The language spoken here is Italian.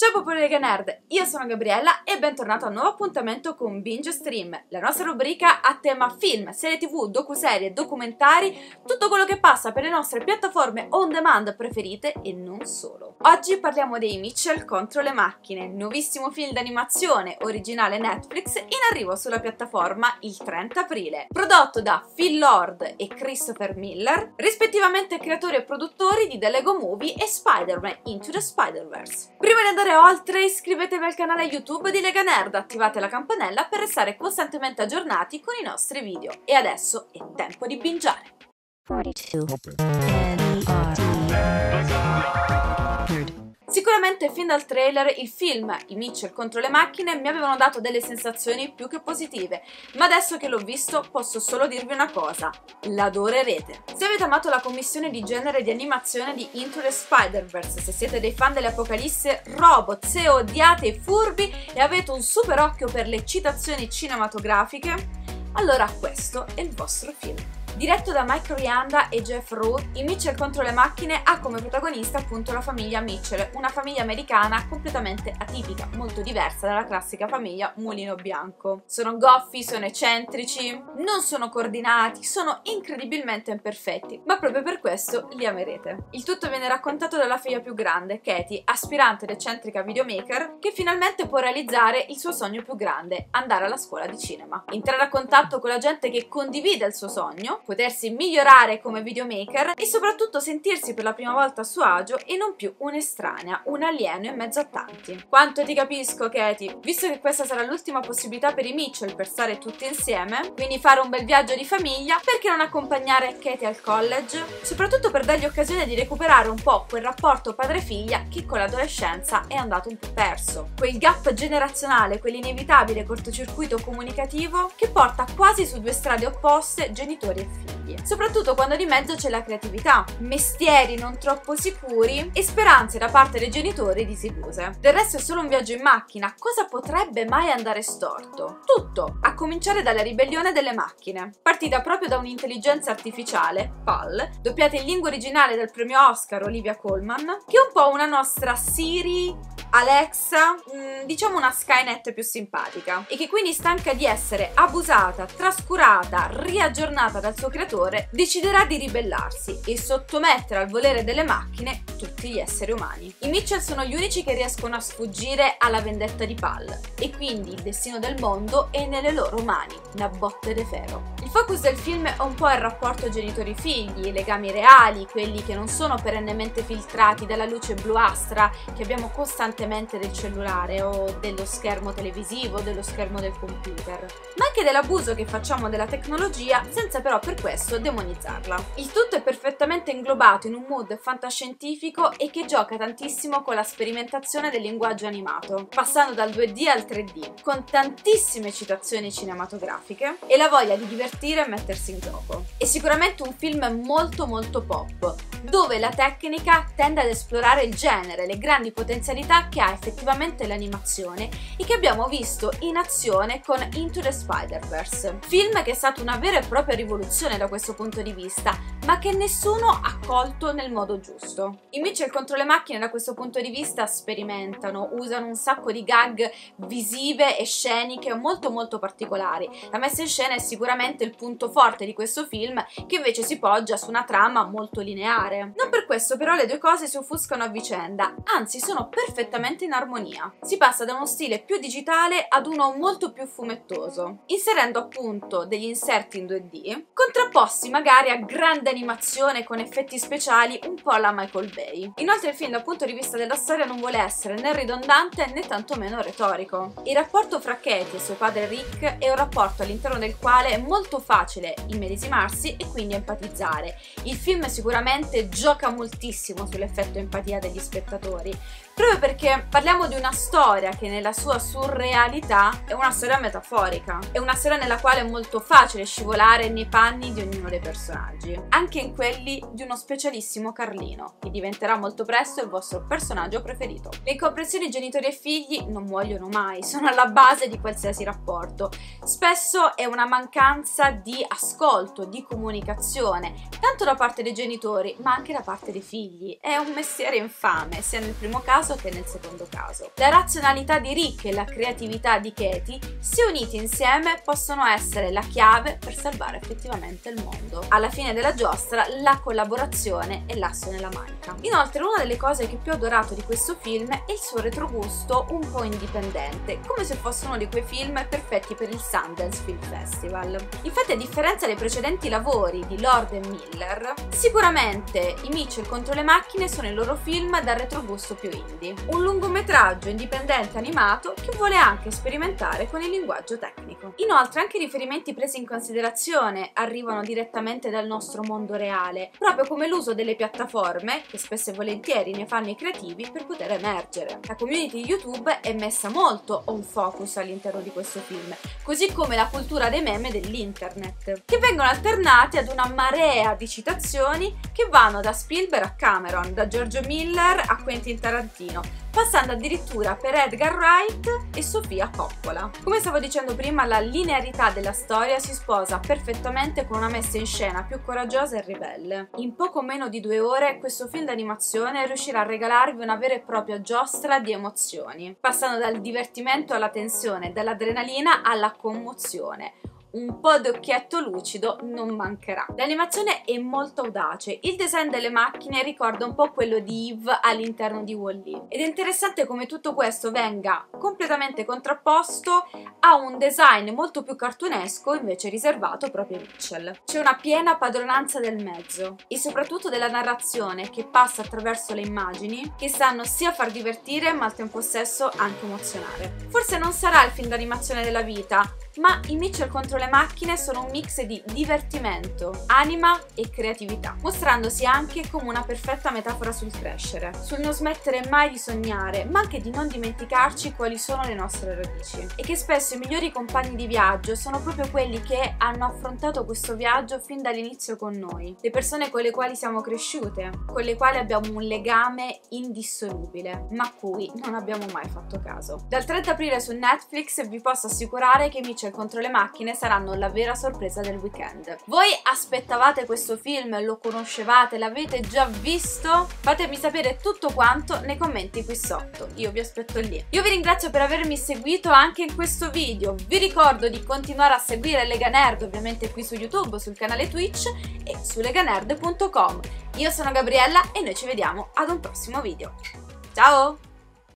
Ciao popolo Lega Nerd, io sono Gabriella e bentornato a un nuovo appuntamento con Binge Stream, la nostra rubrica a tema film, serie tv, docuserie, documentari, tutto quello che passa per le nostre piattaforme on demand preferite e non solo. Oggi parliamo dei Mitchell contro le macchine, nuovissimo film d'animazione originale Netflix in arrivo sulla piattaforma il 30 aprile, prodotto da Phil Lord e Christopher Miller, rispettivamente creatori e produttori di The Lego Movie e Spider-Man Into the Spider-Verse. Prima di andare andare oltre iscrivetevi al canale YouTube di Lega Nerd, attivate la campanella per restare costantemente aggiornati con i nostri video. E adesso è tempo di bingiare! 42. Sicuramente fin dal trailer il film I Mitchell contro le macchine mi avevano dato delle sensazioni più che positive, ma adesso che l'ho visto posso solo dirvi una cosa, l'adorerete. Se avete amato la commissione di genere di animazione di Into the Spider-Verse, se siete dei fan delle apocalisse robot, se odiate i furbi e avete un super occhio per le citazioni cinematografiche, allora questo è il vostro film. Diretto da Mike Rianda e Jeff Root, i Mitchell contro le macchine ha come protagonista appunto la famiglia Mitchell, una famiglia americana completamente atipica, molto diversa dalla classica famiglia Mulino Bianco. Sono goffi, sono eccentrici, non sono coordinati, sono incredibilmente imperfetti, ma proprio per questo li amerete. Il tutto viene raccontato dalla figlia più grande, Katie, aspirante ed eccentrica videomaker, che finalmente può realizzare il suo sogno più grande, andare alla scuola di cinema. Entrare a contatto con la gente che condivide il suo sogno, potersi migliorare come videomaker e soprattutto sentirsi per la prima volta a suo agio e non più un'estranea, un alieno in mezzo a tanti. Quanto ti capisco, Katie, visto che questa sarà l'ultima possibilità per i Mitchell per stare tutti insieme, quindi fare un bel viaggio di famiglia, perché non accompagnare Katie al college? Soprattutto per dargli occasione di recuperare un po' quel rapporto padre-figlia che con l'adolescenza è andato un po' perso. Quel gap generazionale, quell'inevitabile cortocircuito comunicativo che porta quasi su due strade opposte genitori e figli figli. Soprattutto quando di mezzo c'è la creatività, mestieri non troppo sicuri e speranze da parte dei genitori disilluse. Del resto è solo un viaggio in macchina, cosa potrebbe mai andare storto? Tutto, a cominciare dalla ribellione delle macchine, partita proprio da un'intelligenza artificiale, PAL, doppiata in lingua originale dal premio Oscar Olivia Colman, che è un po' una nostra Siri Alexa, mm, diciamo una Skynet più simpatica, e che quindi stanca di essere abusata, trascurata, riaggiornata dal suo creatore, deciderà di ribellarsi e sottomettere al volere delle macchine tutti gli esseri umani. I Mitchell sono gli unici che riescono a sfuggire alla vendetta di Pal, e quindi il destino del mondo è nelle loro mani, una botte de ferro. Il focus del film è un po' il rapporto genitori-figli, i legami reali, quelli che non sono perennemente filtrati dalla luce bluastra che abbiamo costantemente del cellulare o dello schermo televisivo, dello schermo del computer, ma anche dell'abuso che facciamo della tecnologia senza però per questo demonizzarla. Il tutto è perfettamente inglobato in un mood fantascientifico e che gioca tantissimo con la sperimentazione del linguaggio animato, passando dal 2D al 3D, con tantissime citazioni cinematografiche e la voglia di divertire e mettersi in gioco. È sicuramente un film molto molto pop, dove la tecnica tende ad esplorare il genere, le grandi potenzialità che ha effettivamente l'animazione e che abbiamo visto in azione con Into the Spider-Verse. Film che è stato una vera e propria rivoluzione da questo punto di vista, ma che nessuno ha colto nel modo giusto. I Mitchell contro le macchine da questo punto di vista sperimentano, usano un sacco di gag visive e sceniche molto molto particolari. La messa in scena è sicuramente il punto forte di questo film che invece si poggia su una trama molto lineare. Non per questo però le due cose si offuscano a vicenda, anzi sono perfettamente in armonia. Si passa da uno stile più digitale ad uno molto più fumettoso, inserendo appunto degli inserti in 2D, contrapposti magari a grande animazione con effetti speciali un po' alla Michael Bay. Inoltre il film dal punto di vista della storia non vuole essere né ridondante né tantomeno retorico. Il rapporto fra Katie e suo padre Rick è un rapporto all'interno del quale è molto facile immedesimarsi e quindi empatizzare. Il film sicuramente gioca moltissimo sull'effetto empatia degli spettatori, proprio perché parliamo di una storia che nella sua surrealità è una storia metaforica, è una storia nella quale è molto facile scivolare nei panni di ognuno dei personaggi, anche in quelli di uno specialissimo Carlino, che diventerà molto presto il vostro personaggio preferito. Le incomprensioni genitori e figli non muoiono mai, sono alla base di qualsiasi rapporto. Spesso è una mancanza di ascolto, di comunicazione, tanto da parte dei genitori, ma anche da parte dei figli. È un mestiere infame, sia nel primo caso caso che nel secondo caso. La razionalità di Rick e la creatività di Katie, se uniti insieme, possono essere la chiave per salvare effettivamente il mondo. Alla fine della giostra, la collaborazione è l'asso nella manica. Inoltre, una delle cose che più ho adorato di questo film è il suo retrogusto un po' indipendente, come se fosse uno di quei film perfetti per il Sundance Film Festival. Infatti, a differenza dei precedenti lavori di Lord e Miller, sicuramente i Mitchell contro le macchine sono i loro film dal retrogusto più indie. Un lungometraggio indipendente animato che vuole anche sperimentare con il linguaggio tecnico. Inoltre, anche i riferimenti presi in considerazione arrivano direttamente dal nostro mondo reale, proprio come l'uso delle piattaforme, che spesso e volentieri ne fanno i creativi, per poter emergere. La community YouTube è messa molto on focus all'interno di questo film, così come la cultura dei meme dell'internet, che vengono alternati ad una marea di citazioni che vanno da Spielberg a Cameron, da Giorgio Miller a Quentin Tarantino, passando addirittura per Edgar Wright e Sofia Coppola. Come stavo dicendo prima, la linearità della storia si sposa perfettamente con una messa in scena più coraggiosa e ribelle. In poco meno di due ore questo film d'animazione riuscirà a regalarvi una vera e propria giostra di emozioni, passando dal divertimento alla tensione, dall'adrenalina alla commozione un po' d'occhietto lucido non mancherà. L'animazione è molto audace, il design delle macchine ricorda un po' quello di Eve all'interno di Wall-E ed è interessante come tutto questo venga completamente contrapposto a un design molto più cartunesco invece riservato proprio a Mitchell. C'è una piena padronanza del mezzo e soprattutto della narrazione che passa attraverso le immagini che sanno sia far divertire ma al tempo stesso anche emozionare. Forse non sarà il film d'animazione della vita, ma i Mitchell contro le macchine sono un mix di divertimento, anima e creatività, mostrandosi anche come una perfetta metafora sul crescere, sul non smettere mai di sognare, ma anche di non dimenticarci quali sono le nostre radici. E che spesso i migliori compagni di viaggio sono proprio quelli che hanno affrontato questo viaggio fin dall'inizio con noi, le persone con le quali siamo cresciute, con le quali abbiamo un legame indissolubile, ma a cui non abbiamo mai fatto caso. Dal 30 aprile su Netflix vi posso assicurare che Mitchell contro le macchine saranno la vera sorpresa del weekend. Voi aspettavate questo film? Lo conoscevate? L'avete già visto? Fatemi sapere tutto quanto nei commenti qui sotto. Io vi aspetto lì. Io vi ringrazio per avermi seguito anche in questo video. Vi ricordo di continuare a seguire Lega Nerd ovviamente qui su YouTube, sul canale Twitch e su leganerd.com. Io sono Gabriella e noi ci vediamo ad un prossimo video. Ciao!